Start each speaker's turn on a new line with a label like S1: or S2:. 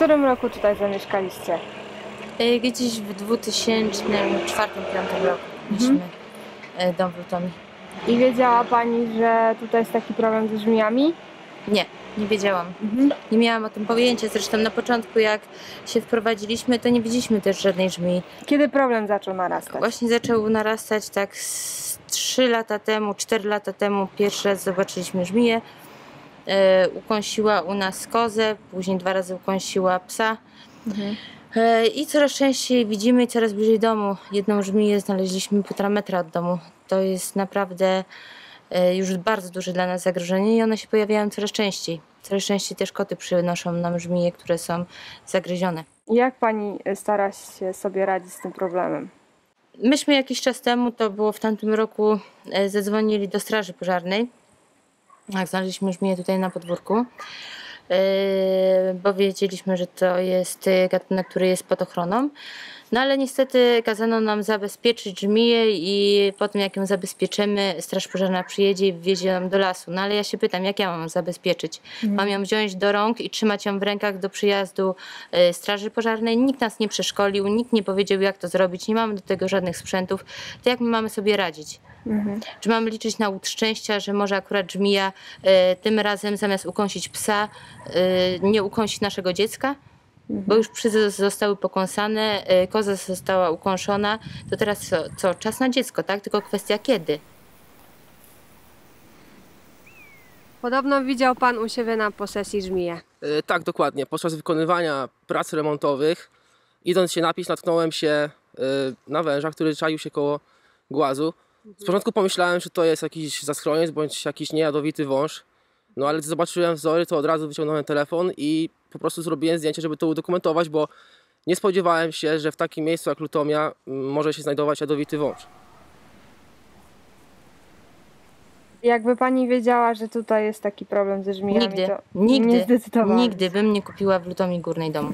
S1: którym roku tutaj zamieszkaliście?
S2: E, Gdzieś w 2004-2005 roku mieliśmy e, dom w Lutomii.
S1: I wiedziała Pani, że tutaj jest taki problem ze żmijami?
S2: Nie, nie wiedziałam. Nie miałam o tym pojęcia. Zresztą na początku, jak się wprowadziliśmy, to nie widzieliśmy też żadnej żmii.
S1: Kiedy problem zaczął narastać?
S2: Właśnie zaczął narastać tak z 3 lata temu, 4 lata temu. Pierwszy raz zobaczyliśmy żmiję. E, ukąsiła u nas kozę, później dwa razy ukąsiła psa.
S1: Mhm.
S2: E, I coraz częściej widzimy coraz bliżej domu. Jedną żmiję znaleźliśmy półtora metra od domu. To jest naprawdę e, już bardzo duże dla nas zagrożenie i one się pojawiają coraz częściej. Coraz częściej też koty przynoszą nam żmije, które są zagryzione.
S1: Jak Pani stara się sobie radzić z tym problemem?
S2: Myśmy jakiś czas temu, to było w tamtym roku, zadzwonili do Straży Pożarnej. Jak znaleźliśmy żmiję tutaj na podwórku, e, bo wiedzieliśmy, że to jest e, gatunek, który jest pod ochroną. No ale niestety kazano nam zabezpieczyć żmiję i po tym jak ją zabezpieczymy, Straż Pożarna przyjedzie i wwiezie ją do lasu. No ale ja się pytam, jak ja mam zabezpieczyć? Mam ją wziąć do rąk i trzymać ją w rękach do przyjazdu e, Straży Pożarnej. Nikt nas nie przeszkolił, nikt nie powiedział, jak to zrobić, nie mamy do tego żadnych sprzętów. To jak my mamy sobie radzić? Czy mamy liczyć na łód szczęścia, że może akurat żmija e, tym razem zamiast ukąsić psa, e, nie ukąsić naszego dziecka? Bo już psy zostały pokąsane, e, koza została ukąszona, to teraz co, co? Czas na dziecko, tak? Tylko kwestia kiedy.
S3: Podobno widział pan u siebie na posesji żmiję.
S4: E, Tak, dokładnie. Podczas wykonywania prac remontowych, idąc się napić, natknąłem się e, na węża, który czaił się koło głazu. Z początku pomyślałem, że to jest jakiś zaschroniec bądź jakiś niejadowity wąż. No ale gdy zobaczyłem wzory, to od razu wyciągnąłem telefon i po prostu zrobiłem zdjęcie, żeby to udokumentować, bo nie spodziewałem się, że w takim miejscu jak Lutomia m, może się znajdować jadowity wąż.
S1: Jakby Pani wiedziała, że tutaj jest taki problem ze żmijami,
S2: Nigdy,
S1: to
S2: nigdy,
S1: nie zdecydowała.
S2: nigdy bym nie kupiła w Lutomii Górnej domu.